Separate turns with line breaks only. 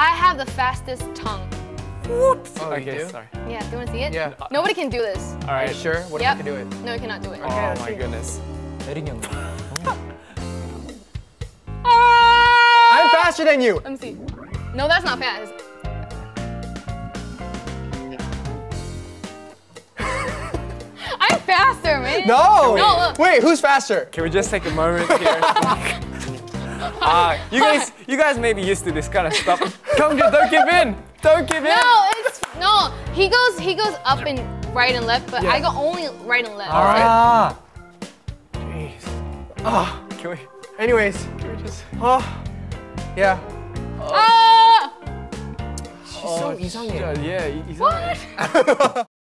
I have the fastest tongue.
What?
Oh,
okay, you
do?
Sorry.
Yeah, do you want to see it?
Yeah.
Nobody can do this.
All right,
sure? What
yep.
if you can do it?
No, you cannot do it.
Oh,
okay, oh,
my
see.
goodness.
Ah!
I'm faster than you.
Let me see. No, that's not fast. I'm faster, man.
No.
No, look.
Wait, who's faster?
Can we just take a moment here? Ah, you guys, you guys may be used to this kind of stuff. Kyungju, don't give in. Don't give in.
No, it's no. He goes he goes up and right and left, but I go only right and left.
아.
Jeez. Ah.
Can we?
Anyways.
Can we just?
Oh. Yeah.
Ah!
She's so 이상해.
Yeah, yeah, 이상해.